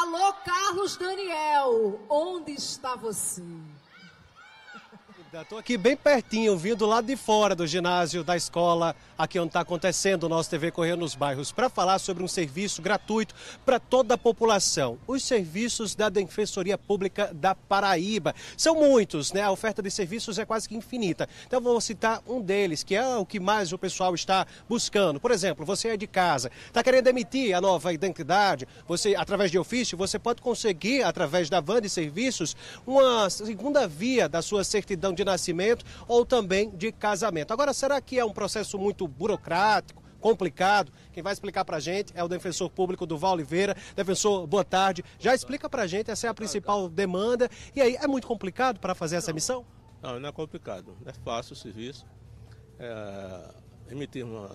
Alô, Carlos Daniel, onde está você? Estou aqui bem pertinho, vindo lá de fora do ginásio da escola, aqui onde está acontecendo o nosso TV Correio nos Bairros, para falar sobre um serviço gratuito para toda a população. Os serviços da Defensoria Pública da Paraíba. São muitos, né? A oferta de serviços é quase que infinita. Então vou citar um deles, que é o que mais o pessoal está buscando. Por exemplo, você é de casa, está querendo emitir a nova identidade, você, através de ofício, você pode conseguir, através da van de serviços, uma segunda via da sua certidão de de nascimento ou também de casamento. Agora, será que é um processo muito burocrático? complicado. Quem vai explicar para a gente é o defensor público do Val Oliveira. Defensor, boa tarde. Já explica para a gente, essa é a principal demanda. E aí, é muito complicado para fazer essa missão? Não, não é complicado. É fácil o serviço. É, emitir uma,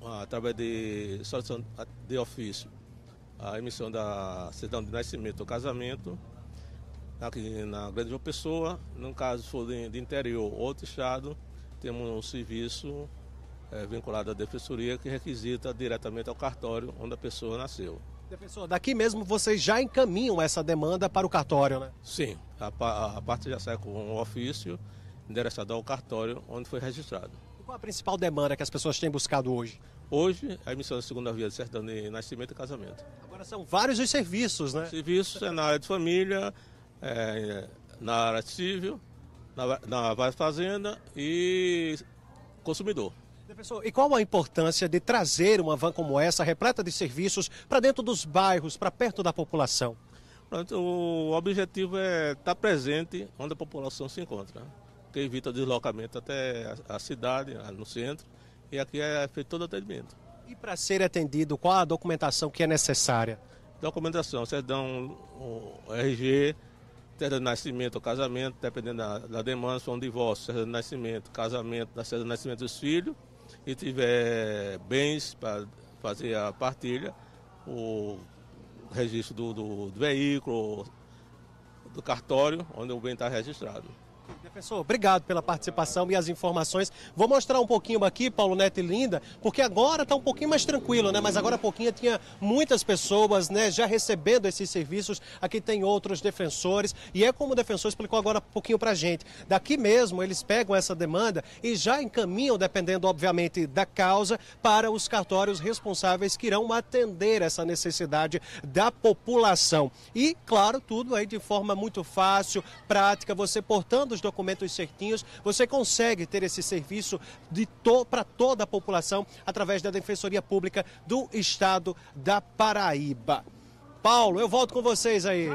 uma, através de solução de ofício a emissão da certidão de nascimento ou casamento aqui na Grande João Pessoa. No caso for de, de interior ou outro estado, temos um serviço é, vinculado à defensoria que requisita diretamente ao cartório onde a pessoa nasceu. Defensor, daqui mesmo vocês já encaminham essa demanda para o cartório, né? Sim, a, a parte já sai com um ofício endereçado ao cartório onde foi registrado. E qual a principal demanda que as pessoas têm buscado hoje? Hoje, a emissão da segunda via de certidão de nascimento e casamento. Agora são vários os serviços, né? Serviços é na área de família, é, na área civil, na, na fazenda e consumidor. Professor, e qual a importância de trazer uma van como essa, repleta de serviços, para dentro dos bairros, para perto da população? O objetivo é estar presente onde a população se encontra, que evita deslocamento até a cidade, no centro, e aqui é feito todo o atendimento. E para ser atendido, qual a documentação que é necessária? Documentação, dão o RG, certidão de nascimento ou casamento, dependendo da, da demanda, for um divórcio, certidão de nascimento, casamento, da certidão de nascimento dos filhos, e tiver bens para fazer a partilha, o registro do, do, do veículo, do cartório, onde o bem está registrado. Professor, obrigado pela participação e as informações. Vou mostrar um pouquinho aqui, Paulo Neto e Linda, porque agora está um pouquinho mais tranquilo, né? Mas agora há pouquinho tinha muitas pessoas, né, já recebendo esses serviços. Aqui tem outros defensores e é como o defensor explicou agora um pouquinho para gente. Daqui mesmo eles pegam essa demanda e já encaminham, dependendo obviamente da causa, para os cartórios responsáveis que irão atender essa necessidade da população. E, claro, tudo aí de forma muito fácil, prática, você portando os documentos certinhos, você consegue ter esse serviço to, para toda a população através da Defensoria Pública do Estado da Paraíba. Paulo, eu volto com vocês aí.